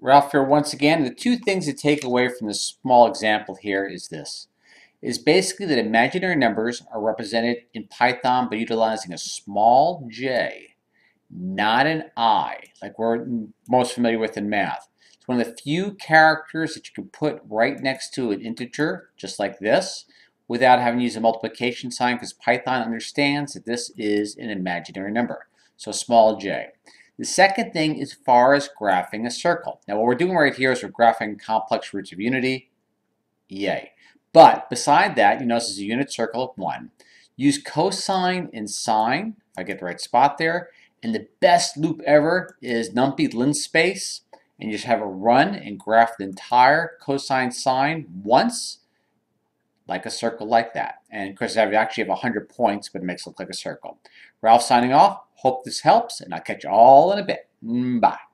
Ralph here once again. The two things to take away from this small example here is this. Is basically that imaginary numbers are represented in Python by utilizing a small j, not an i, like we're most familiar with in math. It's one of the few characters that you can put right next to an integer, just like this, without having to use a multiplication sign because Python understands that this is an imaginary number. So small j. The second thing is far as graphing a circle. Now what we're doing right here is we're graphing complex roots of unity. Yay. But beside that, you notice it's a unit circle of 1. Use cosine and sine, if I get the right spot there. And the best loop ever is numpy linspace. And you just have a run and graph the entire cosine sine once, like a circle like that. And of course, I actually have 100 points, but it makes it look like a circle. Ralph signing off. Hope this helps, and I'll catch you all in a bit. Mm, bye.